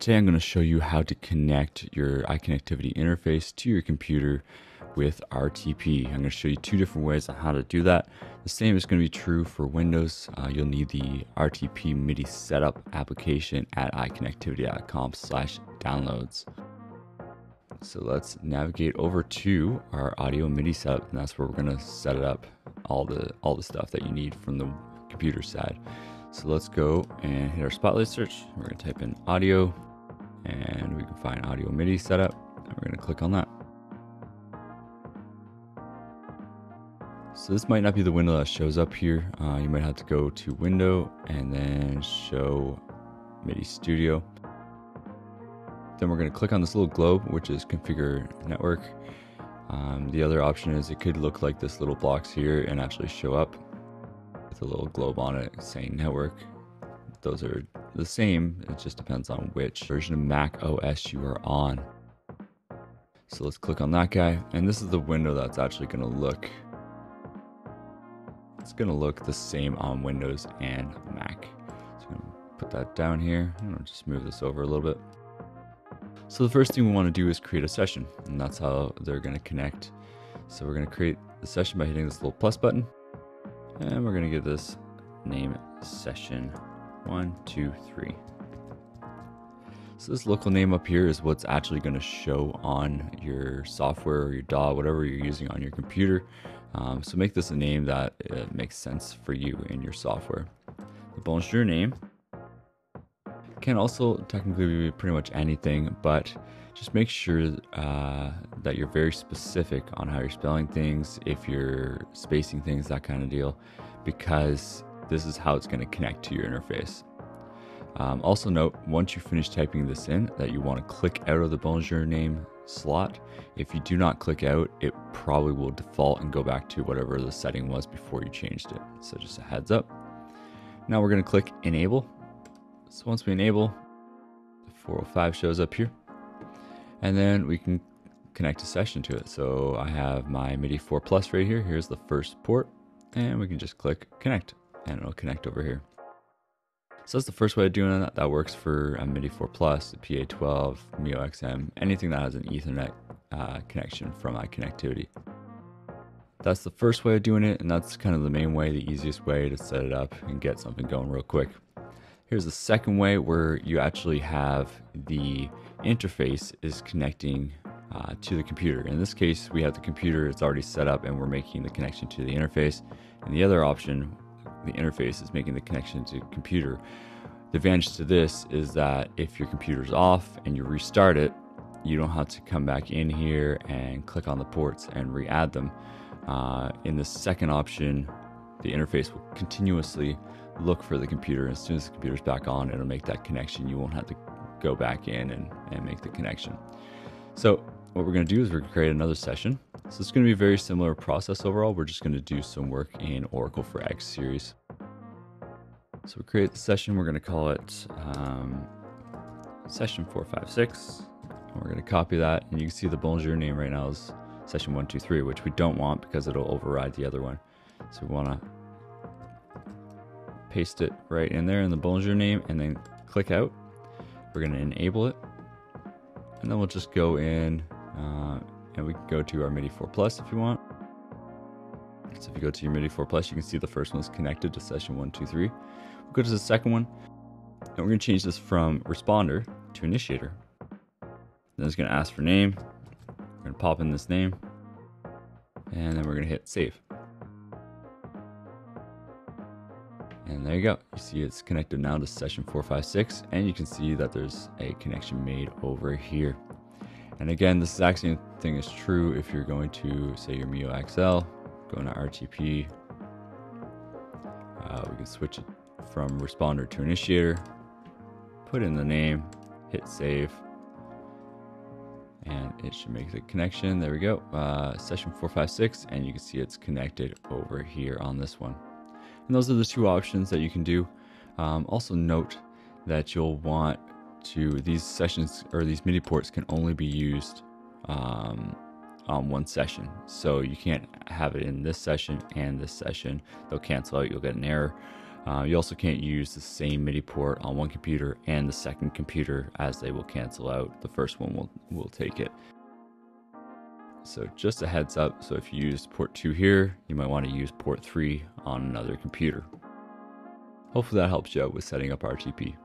Today I'm going to show you how to connect your iConnectivity interface to your computer with RTP. I'm going to show you two different ways on how to do that. The same is going to be true for Windows. Uh, you'll need the RTP MIDI setup application at iConnectivity.com slash downloads. So let's navigate over to our audio MIDI setup, and that's where we're going to set it up, all the all the stuff that you need from the computer side. So let's go and hit our spotlight search. We're going to type in audio and we can find audio MIDI setup and we're going to click on that. So this might not be the window that shows up here. Uh, you might have to go to window and then show MIDI studio. Then we're going to click on this little globe, which is configure network. Um, the other option is it could look like this little box here and actually show up with a little globe on it saying network. Those are the same, it just depends on which version of Mac OS you are on. So let's click on that guy, and this is the window that's actually going to look it's going to look the same on Windows and Mac. So I'm going to put that down here. I'm going to just move this over a little bit. So the first thing we want to do is create a session, and that's how they're going to connect. So we're going to create the session by hitting this little plus button, and we're going to give this name session one, two, three. So this local name up here is what's actually going to show on your software or your DAW, whatever you're using on your computer. Um, so make this a name that uh, makes sense for you in your software. The bonjour name can also technically be pretty much anything, but just make sure uh, that you're very specific on how you're spelling things, if you're spacing things, that kind of deal, because this is how it's going to connect to your interface. Um, also note, once you finish typing this in, that you want to click out of the bonjour name slot. If you do not click out, it probably will default and go back to whatever the setting was before you changed it. So just a heads up. Now we're going to click enable. So once we enable, the 405 shows up here. And then we can connect a session to it. So I have my MIDI 4 Plus right here. Here's the first port. And we can just click connect and it'll connect over here. So that's the first way of doing that. That works for a MIDI 4 Plus, PA12, Mio XM, anything that has an Ethernet uh, connection from iConnectivity. That's the first way of doing it, and that's kind of the main way, the easiest way to set it up and get something going real quick. Here's the second way where you actually have the interface is connecting uh, to the computer. In this case, we have the computer, it's already set up, and we're making the connection to the interface. And the other option the interface is making the connection to computer. The advantage to this is that if your computer's off and you restart it, you don't have to come back in here and click on the ports and re-add them. Uh, in the second option, the interface will continuously look for the computer. As soon as the computer's back on, it'll make that connection. You won't have to go back in and, and make the connection. So what we're going to do is we're going to create another session. So it's going to be a very similar process overall. We're just going to do some work in Auracle for X series. So we create the session. We're going to call it um, session 456. And we're going to copy that. And you can see the bonjour name right now is session 123, which we don't want because it'll override the other one. So we want to paste it right in there in the bonjour name and then click out. We're going to enable it. And then we'll just go in uh, and we can go to our MIDI 4 Plus if you want. So if you go to your MIDI 4 Plus, you can see the first one is connected to session 123. We'll go to the second one, and we're to change this from responder to initiator. Then it's going to ask for name. We're to pop in this name, and then we're going to hit save. And there you go. You see it's connected now to session 456, and you can see that there's a connection made over here. And again, this exact same thing is true if you're going to, say, your Mio XL, going to RTP. Uh, we can switch it from responder to initiator, put in the name, hit save, and it should make the connection. There we go. Uh, session 456, and you can see it's connected over here on this one. And those are the two options that you can do. Um, also note that you'll want to these sessions or these MIDI ports can only be used um, on one session. So you can't have it in this session and this session. They'll cancel out. You'll get an error. Uh, you also can't use the same MIDI port on one computer and the second computer as they will cancel out. The first one will, will take it. So just a heads up, so if you use port 2 here, you might want to use port 3 on another computer. Hopefully that helps you out with setting up RTP.